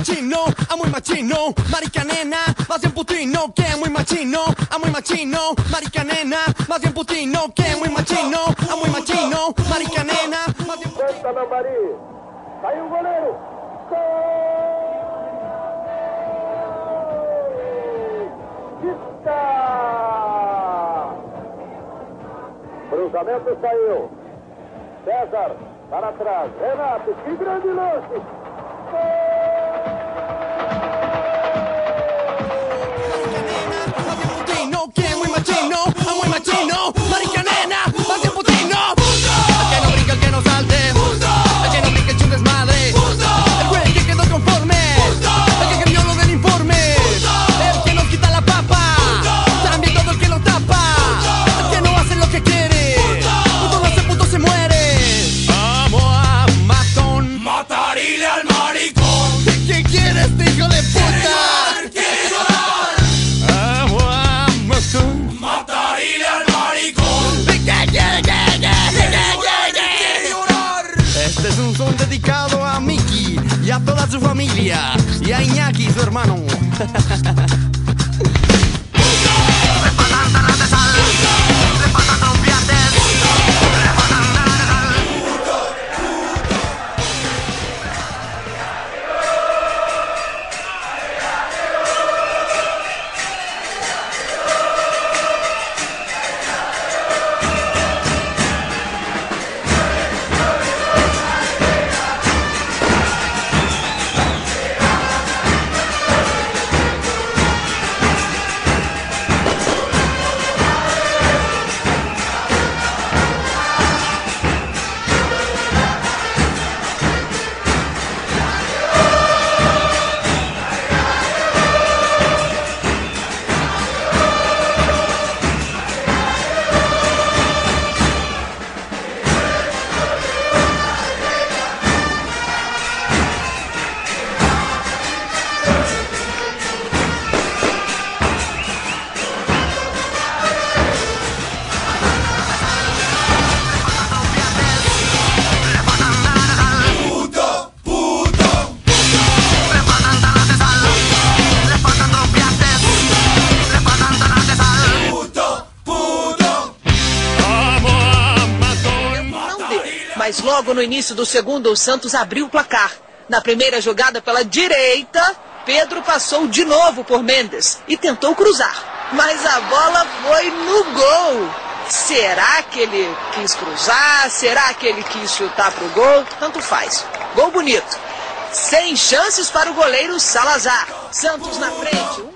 machino, a muy machino, marica nena, más bien putino que muy machino, a muy machino, marica nena, más bien putino que muy machino, a muy machino, marica nena, más bien Lambari. Saiu o goleiro. Gol! Cruzamento saiu. César, para trás. Renato, que grande lance. Su familia y a Iñaki, su hermano. logo no início do segundo, o Santos abriu o placar. Na primeira jogada pela direita, Pedro passou de novo por Mendes e tentou cruzar. Mas a bola foi no gol. Será que ele quis cruzar? Será que ele quis chutar pro gol? Tanto faz. Gol bonito. Sem chances para o goleiro Salazar. Santos na frente.